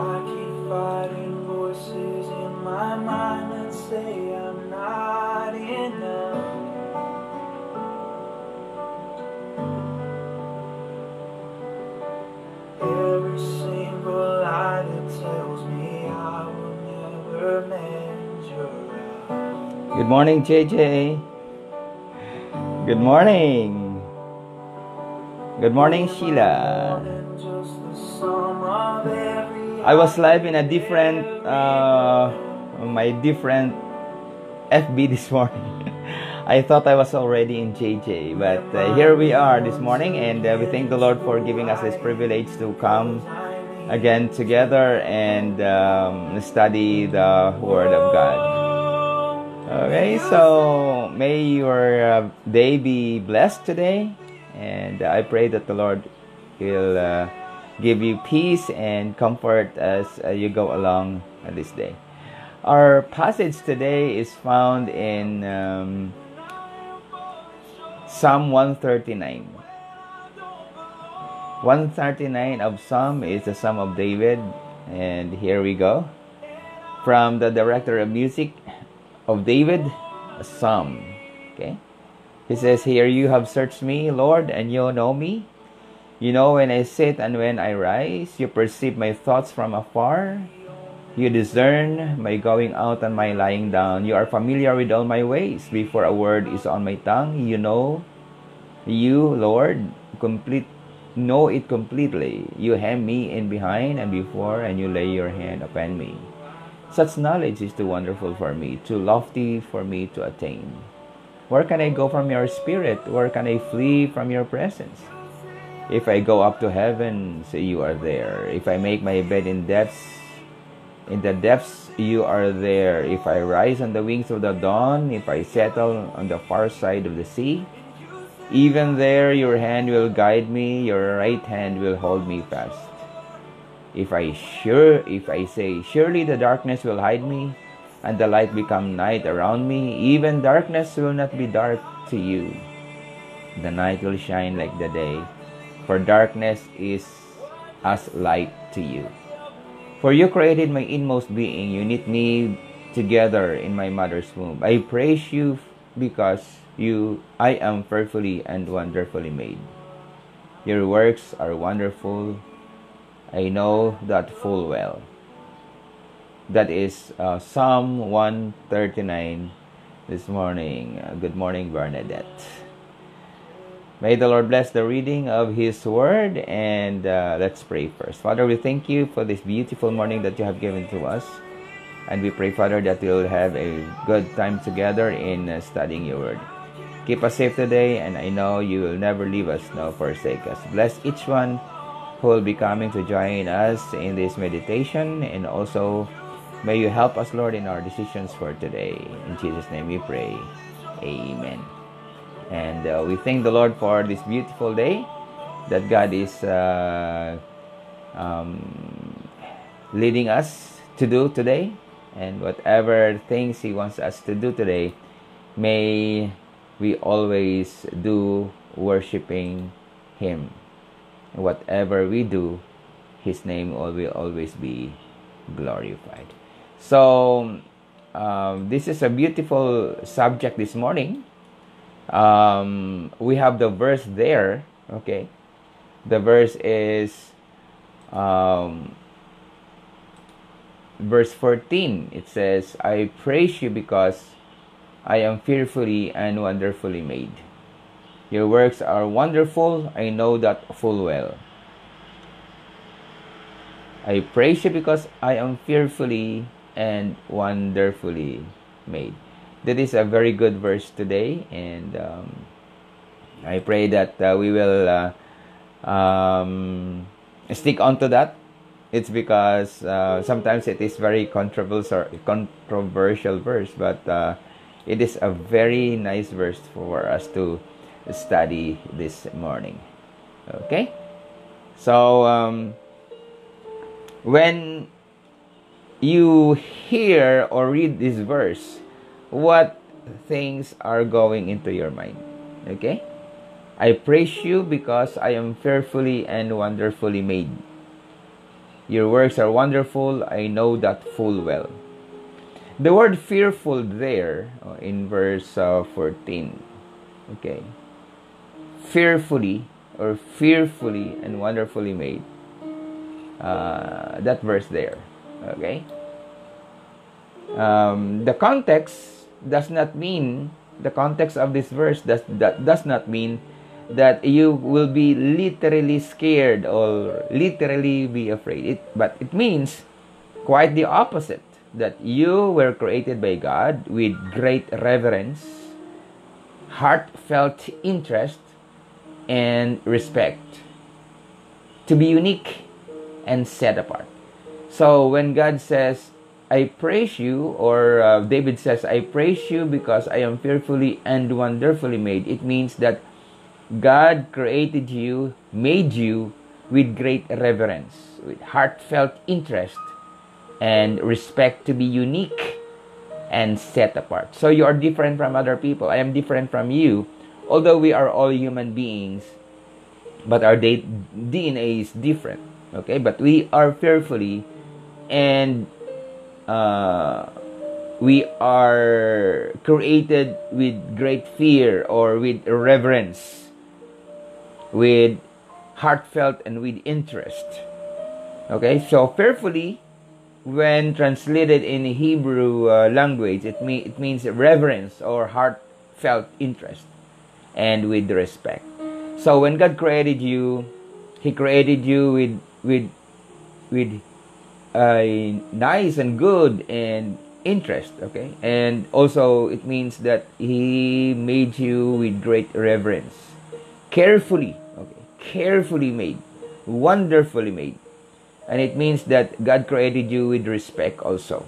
I keep fighting voices in my mind that say I'm not enough. Every single lie that tells me I will never measure up. Good morning, JJ. Good morning. Good morning, Sheila. I was live in a different, uh, my different FB this morning. I thought I was already in JJ, but uh, here we are this morning, and uh, we thank the Lord for giving us this privilege to come again together and um, study the Word of God. Okay, so may your uh, day be blessed today, and I pray that the Lord will uh, give you peace and comfort as uh, you go along this day. Our passage today is found in um, Psalm 139. 139 of Psalm is the Psalm of David, and here we go. From the director of music of David, a Psalm. Okay? He says here, You have searched me, Lord, and you know me. You know when I sit and when I rise. You perceive my thoughts from afar. You discern my going out and my lying down. You are familiar with all my ways. Before a word is on my tongue, you know, you, Lord, complete know it completely. You hem me in behind and before, and you lay your hand upon me. Such knowledge is too wonderful for me, too lofty for me to attain. Where can I go from your spirit? Where can I flee from your presence? If I go up to heaven, say you are there. If I make my bed in depths, in the depths you are there. If I rise on the wings of the dawn, if I settle on the far side of the sea, even there your hand will guide me, your right hand will hold me fast. If I sure if I say surely the darkness will hide me and the light become night around me, even darkness will not be dark to you. The night will shine like the day, for darkness is as light to you. For you created my inmost being, you knit me together in my mother's womb. I praise you because you I am fearfully and wonderfully made. Your works are wonderful. I know that full well. That is uh, Psalm 139 this morning. Uh, good morning, Bernadette. May the Lord bless the reading of His Word and uh, let's pray first. Father, we thank you for this beautiful morning that you have given to us. And we pray, Father, that we'll have a good time together in uh, studying your Word. Keep us safe today, and I know you will never leave us nor forsake us. Bless each one who will be coming to join us in this meditation, and also may you help us, Lord, in our decisions for today. In Jesus' name we pray. Amen. And uh, we thank the Lord for this beautiful day that God is uh, um, leading us to do today. And whatever things He wants us to do today, may we always do worshiping Him. Whatever we do, His name will always be glorified. So, um, this is a beautiful subject this morning. Um, we have the verse there, okay? The verse is um, verse 14. It says, I praise you because I am fearfully and wonderfully made. Your works are wonderful, I know that full well. I praise you because I am fearfully and wonderfully made. That is a very good verse today, and um, I pray that uh, we will uh, um, stick on to that. It's because uh, sometimes it is very controversial, controversial verse, but uh, it is a very nice verse for us to study this morning. Okay, so um, when you hear or read this verse, what things are going into your mind? Okay, I praise you because I am fearfully and wonderfully made. Your works are wonderful. I know that full well. The word fearful there uh, in verse uh, 14. Okay. Fearfully or fearfully and wonderfully made. Uh, that verse there. Okay. Um, the context does not mean the context of this verse does that does not mean that you will be literally scared or literally be afraid. It, but it means quite the opposite that you were created by God with great reverence, heartfelt interest, and respect. To be unique and set apart. So when God says, I praise you, or uh, David says, I praise you because I am fearfully and wonderfully made, it means that God created you, made you with great reverence, with heartfelt interest and respect to be unique and set apart. So you are different from other people. I am different from you. Although we are all human beings, but our DNA is different. Okay, but we are fearfully and uh, we are created with great fear or with reverence with heartfelt and with interest. Okay, so fearfully, when translated in Hebrew uh, language, it, me- it means reverence or heartfelt interest and with respect. So when God created you, He created you with with with a nice and good and interest. Okay, and also it means that He made you with great reverence, carefully okay carefully made, wonderfully made. And it means that God created you with respect also.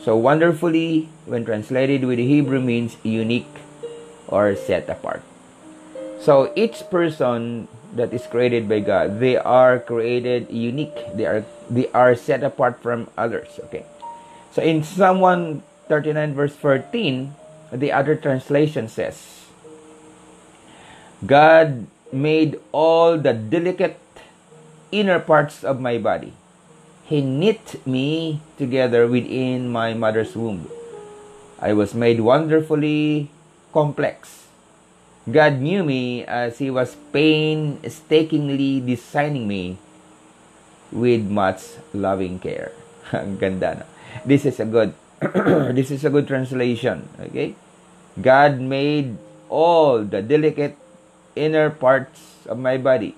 So, wonderfully, when translated with Hebrew, means unique or set apart. So, each person that is created by God, they are created unique. They are they are set apart from others. Okay. So, in Psalm 139, verse 14, the other translation says, God made all the delicate inner parts of my body. He knit me together within my mother's womb. I was made wonderfully complex. God knew me as He was painstakingly designing me with much loving care. ganda, no? This is a good, this is a good translation. Okay, God made all the delicate inner parts of my body.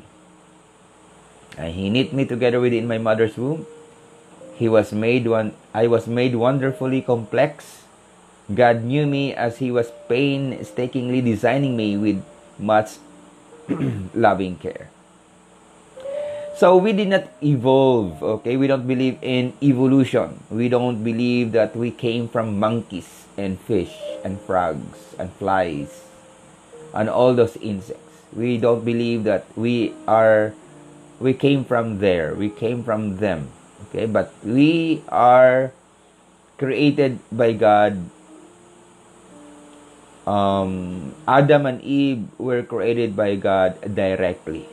And he knit me together within my mother's womb. He was made one I was made wonderfully complex. God knew me as he was painstakingly designing me with much loving care. So we did not evolve, okay? We don't believe in evolution. We don't believe that we came from monkeys and fish and frogs and flies and all those insects. We don't believe that we are we came from there. We came from them okay? But we are created by god. Um, adam and eve were created by god directly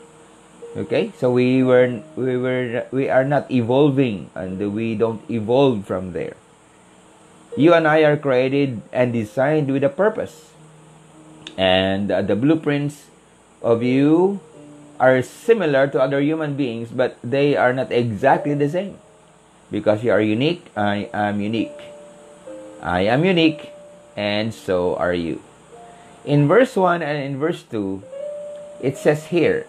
okay so we were we were we are not evolving and we don't evolve from there you and i are created and designed with a purpose and uh, the blueprints of you are similar to other human beings, but they are not exactly the same. Because you are unique, I am unique. I am unique, and so are you. In verse 1 and in verse 2, it says here,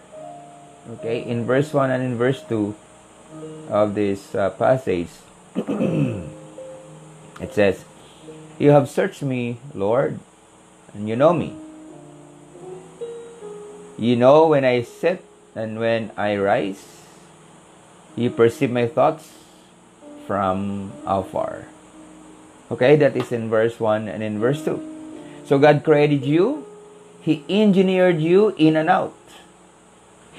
okay, in verse 1 and in verse 2 of this uh, passage, it says, You have searched me, Lord, and you know me. You know when I sit and when I rise. You perceive my thoughts from afar. Okay, that is in verse 1 and in verse 2. So God created you, He engineered you in and out.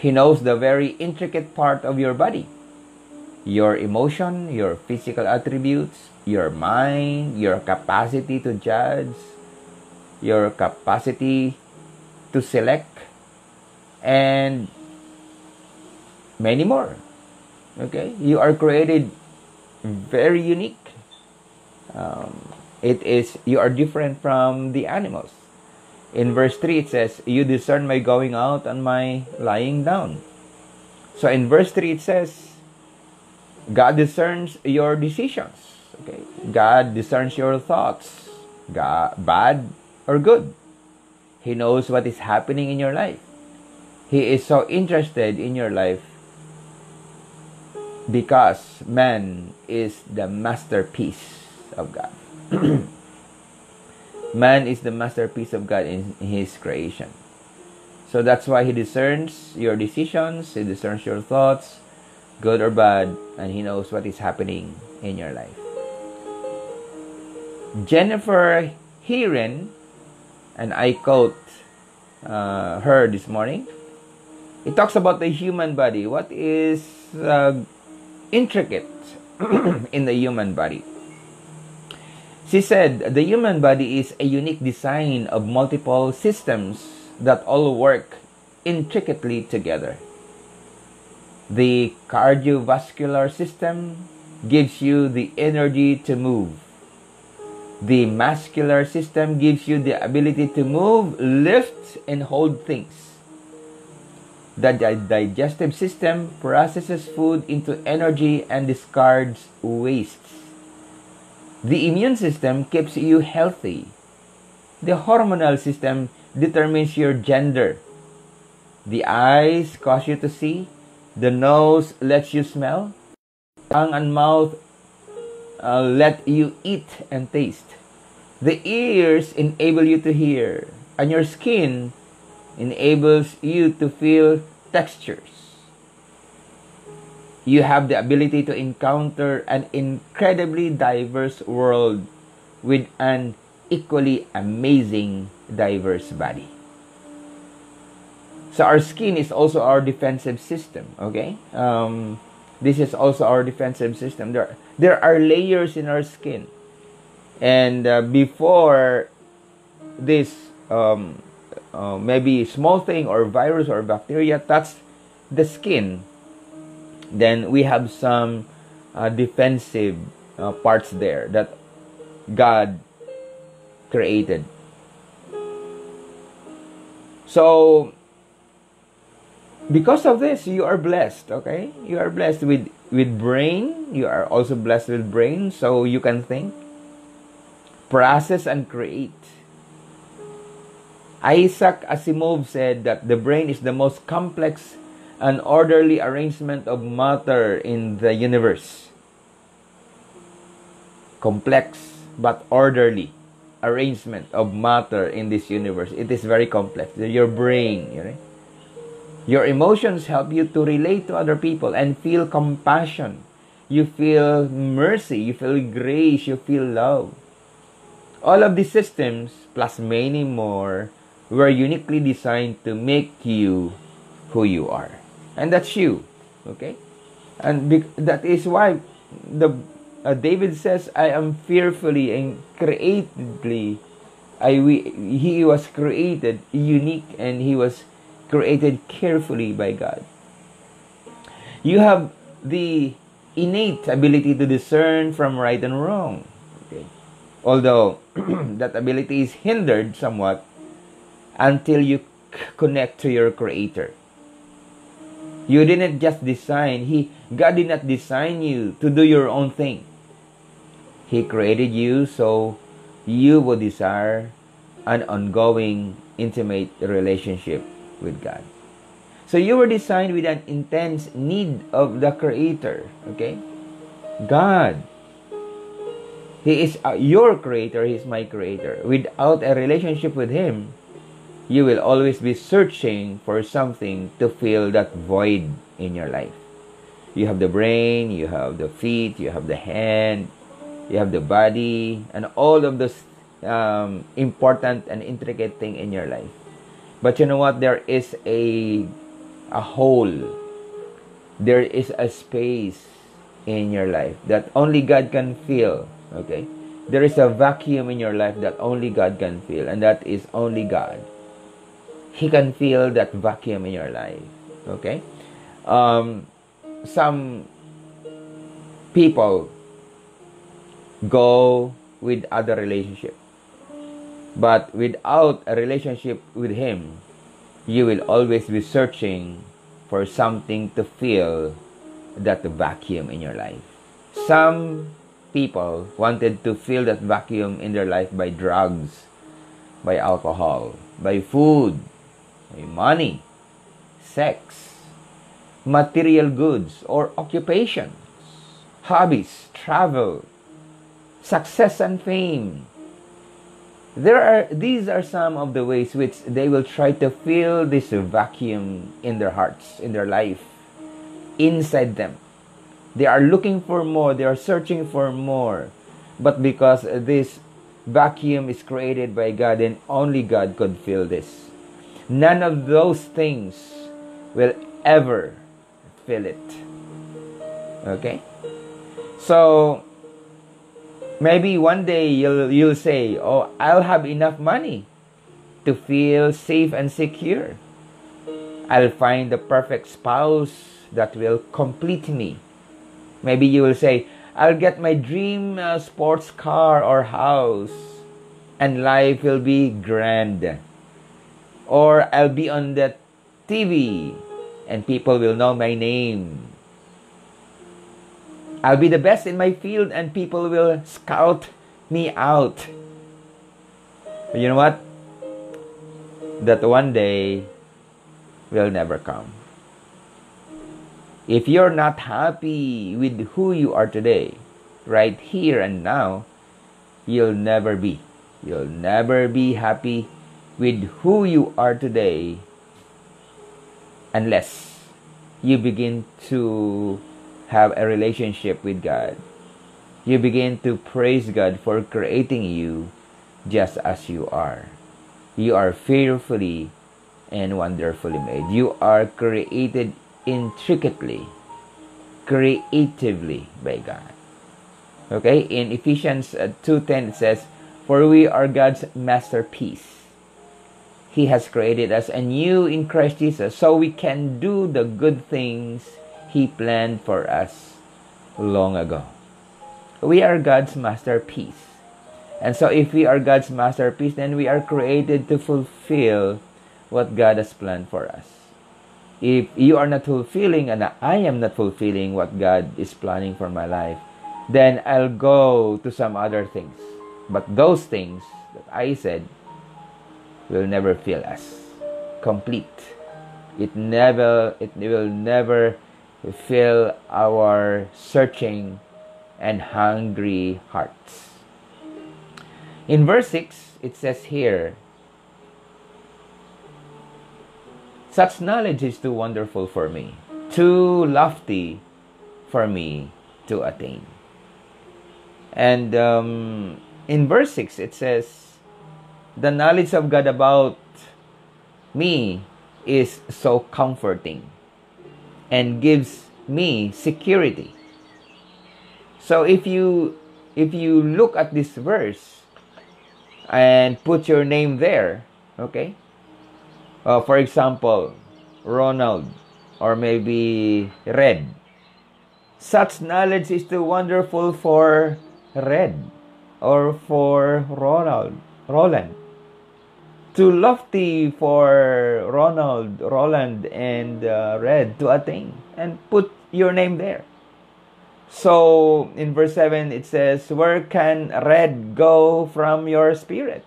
He knows the very intricate part of your body your emotion, your physical attributes, your mind, your capacity to judge, your capacity to select, and many more. Okay, you are created very unique. Um, it is you are different from the animals. In verse 3 it says, You discern my going out and my lying down. So in verse 3 it says, God discerns your decisions. Okay. God discerns your thoughts. God, bad or good. He knows what is happening in your life. He is so interested in your life because man is the masterpiece of God. man is the masterpiece of God in his creation. So that's why he discerns your decisions, he discerns your thoughts, good or bad, and he knows what is happening in your life. Jennifer Heeren, and I quote uh, her this morning, it talks about the human body. What is uh, intricate in the human body? She said the human body is a unique design of multiple systems that all work intricately together. The cardiovascular system gives you the energy to move. The muscular system gives you the ability to move, lift, and hold things. The digestive system processes food into energy and discards wastes. The immune system keeps you healthy. The hormonal system determines your gender. The eyes cause you to see. The nose lets you smell. Tongue and mouth uh, let you eat and taste. The ears enable you to hear. And your skin enables you to feel textures. You have the ability to encounter an incredibly diverse world with an equally amazing diverse body. So our skin is also our defensive system. Okay, um, this is also our defensive system. There, there are layers in our skin, and uh, before this, um, uh, maybe small thing or virus or bacteria touch the skin, then we have some uh, defensive uh, parts there that God created. So, because of this, you are blessed, okay? You are blessed with, with brain. You are also blessed with brain, so you can think, process, and create. Isaac Asimov said that the brain is the most complex and orderly arrangement of matter in the universe. Complex but orderly arrangement of matter in this universe. It is very complex. Your brain, you know? Your emotions help you to relate to other people and feel compassion. You feel mercy, you feel grace, you feel love. All of these systems, plus many more, were uniquely designed to make you who you are. And that's you. Okay? And that is why the uh, David says, I am fearfully and createdly. I, we, he was created unique and he was created carefully by God. You have the innate ability to discern from right and wrong. Okay. Although that ability is hindered somewhat until you c- connect to your creator. You didn't just design, he God did not design you to do your own thing. He created you so you would desire an ongoing, intimate relationship with God. So you were designed with an intense need of the Creator. Okay? God. He is your Creator, He is my Creator. Without a relationship with Him, you will always be searching for something to fill that void in your life. You have the brain, you have the feet, you have the hand, you have the body and all of those um, important and intricate thing in your life. But you know what? There is a a hole. There is a space in your life that only god can fill okay? There is a vacuum in your life that only god can fill and that is only god he can fill that vacuum in your life okay um, some people go with other relationship. But without a relationship with Him, you will always be searching for something to fill that vacuum in your life. Some people wanted to fill that vacuum in their life by drugs, by alcohol, by food, by money, sex, material goods, or occupations, hobbies, travel, success and fame. There are these are some of the ways which they will try to fill this vacuum in their hearts, in their life, inside them. They are looking for more, they are searching for more. But because this vacuum is created by God and only God could fill this. None of those things will ever fill it. Okay? So maybe one day you'll you'll say, "Oh, I'll have enough money to feel safe and secure. I'll find the perfect spouse that will complete me." Maybe you will say, "I'll get my dream uh, sports car or house and life will be grand." Or I'll be on the TV and people will know my name I'll be the best in my field and people will scout me out. But you know what? That one day will never come. If you're not happy with who you are today, right here and now, you'll never be. You'll never be happy with who you are today unless you begin to have a relationship with God. You begin to praise God for creating you just as you are. You are fearfully and wonderfully made. You are created intricately, creatively by God. Okay, in Ephesians uh, 2:10 it says, "For we are God's masterpiece. He has created us anew in Christ Jesus so we can do the good things he planned for us long ago. We are God's masterpiece. And so, if we are God's masterpiece, then we are created to fulfill what God has planned for us. If you are not fulfilling and I am not fulfilling what God is planning for my life, then I'll go to some other things. But those things that I said will never fill us complete. It never it will never fill our searching and hungry hearts. In verse 6, it says here, Such knowledge is too wonderful for me, too lofty for me to attain. And um, in verse 6, it says, The knowledge of God about me is so comforting and gives me security. So if you if you look at this verse and put your name there, okay? Uh, for example, Ronald or maybe Red. Such knowledge is too wonderful for Red or for Ronald, Roland too lofty for Ronald, Roland, and uh, Red to attain. And put your name there. So in verse 7, it says, Where can Red go from your spirit?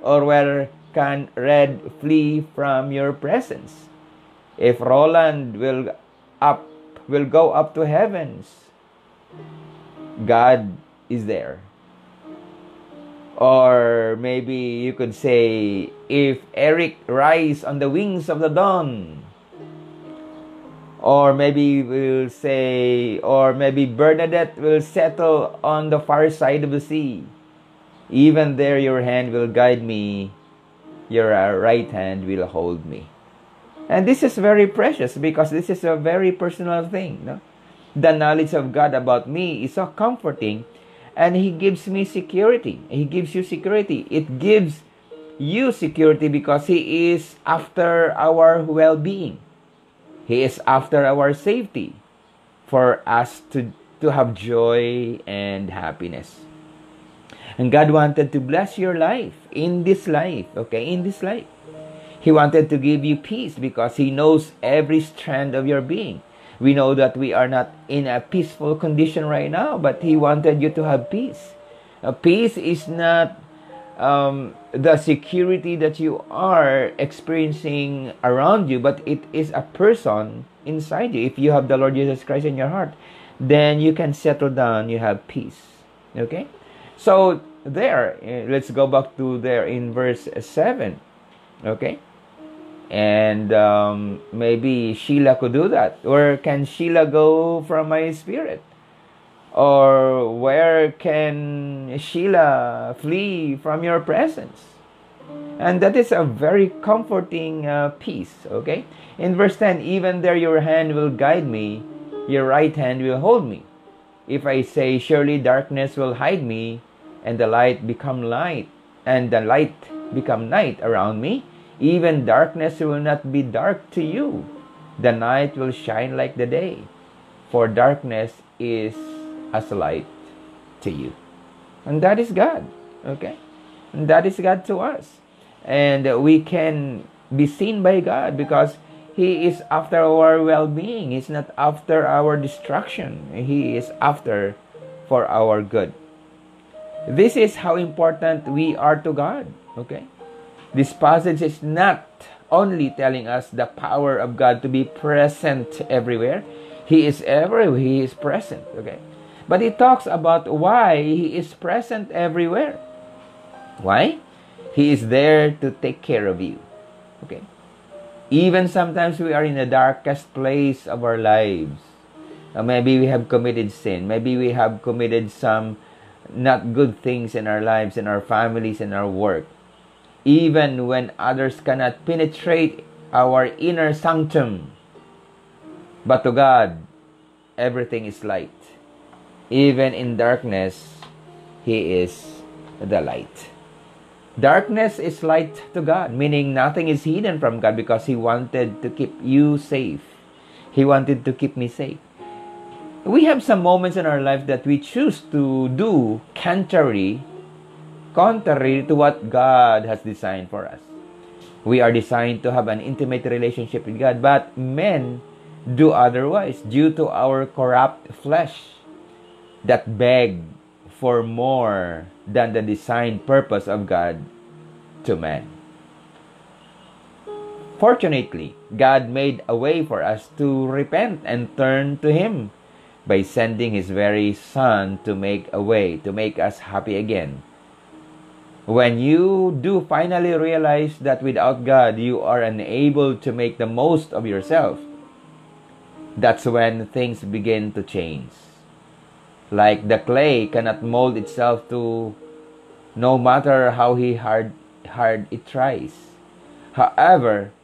Or where can Red flee from your presence? If Roland will up will go up to heavens, God is there. Or maybe you could say, if Eric rise on the wings of the dawn. Or maybe we'll say, or maybe Bernadette will settle on the far side of the sea. Even there your hand will guide me, your uh, right hand will hold me. And this is very precious because this is a very personal thing. No? The knowledge of God about me is so comforting and He gives me security. He gives you security. It gives you security because He is after our well being, He is after our safety for us to to have joy and happiness. And God wanted to bless your life in this life, okay? In this life. He wanted to give you peace because He knows every strand of your being. We know that we are not in a peaceful condition right now, but He wanted you to have peace. Uh, peace is not um, the security that you are experiencing around you, but it is a person inside you. If you have the Lord Jesus Christ in your heart, then you can settle down, you have peace. Okay? So, there, eh, let's go back to there in verse 7. Okay? And um, maybe Sheila could do that. Where can Sheila go from my spirit? Or where can Sheila flee from your presence? And that is a very comforting uh, okay? In verse 10, even there your hand will guide me, your right hand will hold me. If I say, surely darkness will hide me, and the light become light, and the light become night around me, even darkness will not be dark to you. The night will shine like the day, for darkness is as light to you. And that is God, okay? And that is God to us. And we can be seen by God because He is after our well being. He's not after our destruction. He is after for our good. This is how important we are to God. Okay? This passage is not only telling us the power of God to be present everywhere. He is everywhere. He is present. Okay? But it talks about why He is present everywhere. Why? He is there to take care of you. Okay? Even sometimes we are in the darkest place of our lives. Maybe we have committed sin. Maybe we have committed some not good things in our lives, in our families, in our work. Even when others cannot penetrate our inner sanctum. But to God, everything is light. Even in darkness, He is the light. Darkness is light to God, meaning nothing is hidden from God because He wanted to keep you safe. He wanted to keep me safe. We have some moments in our life that we choose to do contrary, contrary to what God has designed for us. We are designed to have an intimate relationship with God, but men do otherwise due to our corrupt flesh that beg for more than the designed purpose of God to man. Fortunately, God made a way for us to repent and turn to Him by sending His very Son to make a way, to make us happy again. When you do finally realize that without God you are unable to make the most of yourself, that's when things begin to change. Like the clay cannot mold itself to no matter how he hard hard it tries. However,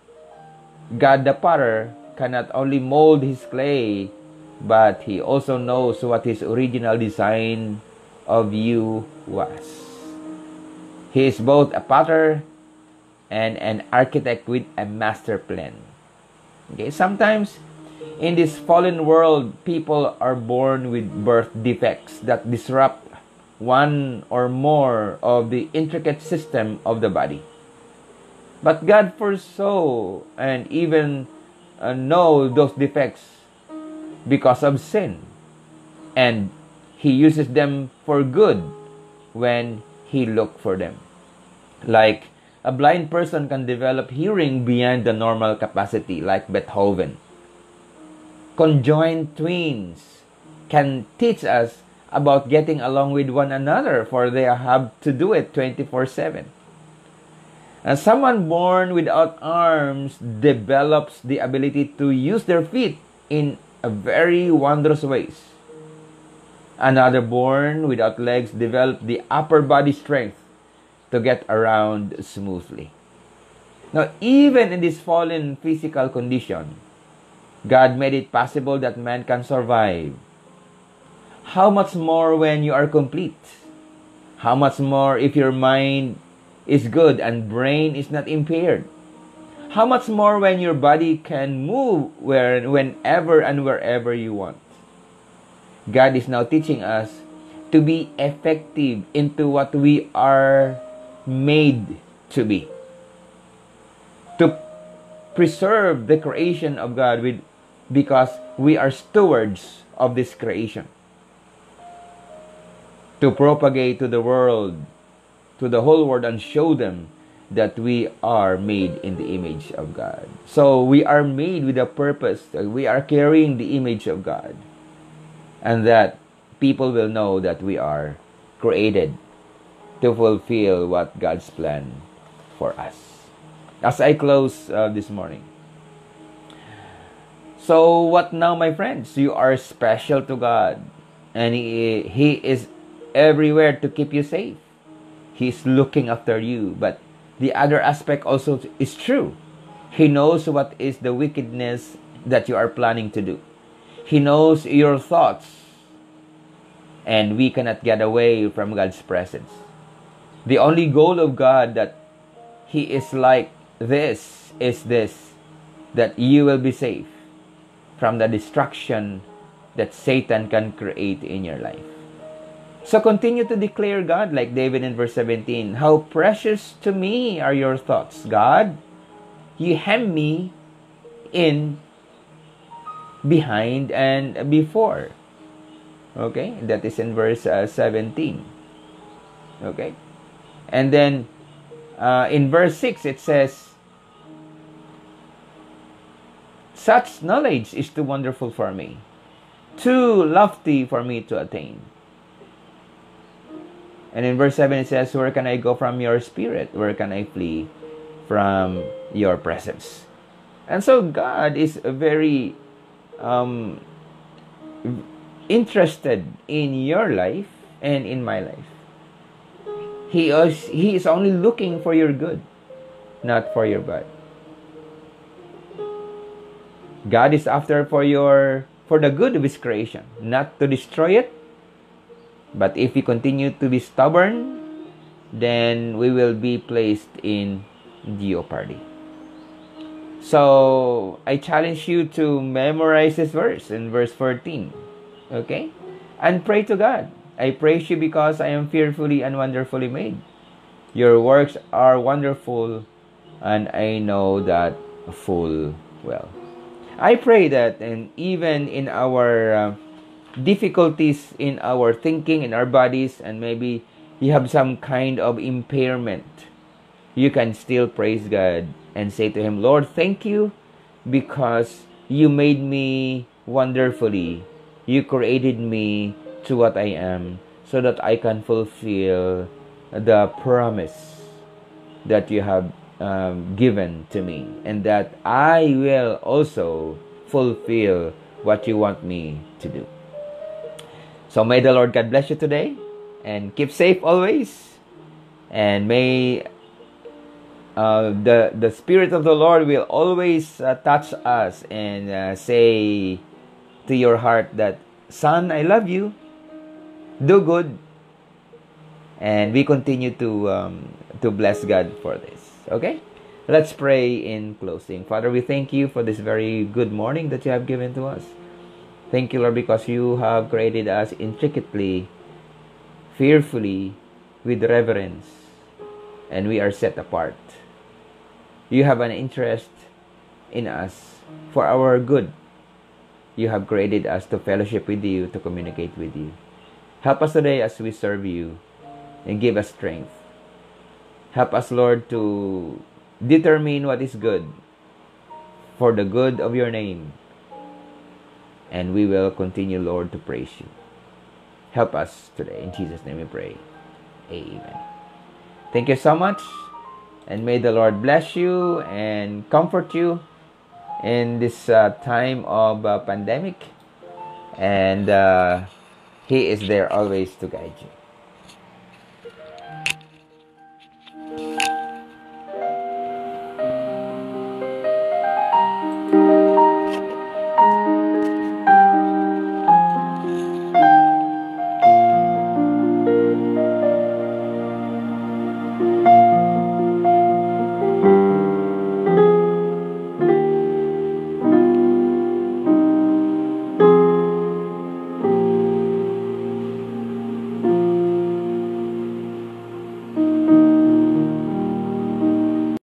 God the potter cannot only mold his clay, but he also knows what his original design of you was. He is both a potter and an architect with a master plan. Okay, sometimes in this fallen world, people are born with birth defects that disrupt one or more of the intricate system of the body. But God foresaw and even uh, know those defects because of sin. And He uses them for good when He looked for them. Like a blind person can develop hearing beyond the normal capacity, like Beethoven conjoined twins can teach us about getting along with one another, for they have to do it 24 7. And someone born without arms develops the ability to use their feet in a very wondrous ways. Another born without legs develops the upper body strength to get around smoothly. Now, even in this fallen physical condition, God made it possible that man can survive. How much more when you are complete? How much more if your mind is good and brain is not impaired? How much more when your body can move where, whenever and wherever you want? God is now teaching us to be effective into what we are made to be. To preserve the creation of God with because we are stewards of this creation. To propagate to the world, to the whole world and show them that we are made in the image of God. So we are made with a purpose. We are carrying the image of God. And that people will know that we are created to fulfill what God's plan for us. As I close uh, this morning. So, what now, my friends? You are special to God, and He, he is everywhere to keep you safe. He's looking after you, but the other aspect also is true. He knows what is the wickedness that you are planning to do. He knows your thoughts. And we cannot get away from God's presence. The only goal of God that He is like this is this that you will be safe from the destruction that Satan can create in your life. So continue to declare God, like David in verse 17. How precious to me are your thoughts, God. You hem me in behind and before. Okay, that is in verse uh, 17. Okay, and then uh, in verse 6 it says, Such knowledge is too wonderful for me, too lofty for me to attain. And in verse 7 it says, Where can I go from your spirit? Where can I flee from your presence? And so God is a very um, interested in your life and in my life. He is, he is only looking for your good, not for your bad. God is after for your for the good of his creation, not to destroy it, but if we continue to be stubborn, then we will be placed in jeopardy. So I challenge you to memorize this verse in verse 14. Okay? And pray to God. I praise you because I am fearfully and wonderfully made. Your works are wonderful, and I know that full well. I pray that, and even in our uh, difficulties in our thinking, in our bodies, and maybe you have some kind of impairment, you can still praise God and say to Him, Lord, thank you because you made me wonderfully. You created me to what I am so that I can fulfill the promise that you have um, given to me and that I will also fulfill what you want me to do. So may the Lord God bless you today and keep safe always. And may uh, the the Spirit of the Lord will always uh, touch us and uh, say to your heart that, Son, I love you. Do good. And we continue to um, to bless God for this. Okay? Let's pray in closing. Father, we thank you for this very good morning that you have given to us. Thank you, Lord, because you have created us intricately, fearfully, with reverence, and we are set apart. You have an interest in us for our good. You have created us to fellowship with you, to communicate with you. Help us today as we serve you and give us strength. Help us, Lord, to determine what is good for the good of your name and we will continue, Lord, to praise you. Help us today. In Jesus' name we pray. Amen. Thank you so much. And may the Lord bless you and comfort you in this uh, time of uh, pandemic. And uh, He is there always to guide you.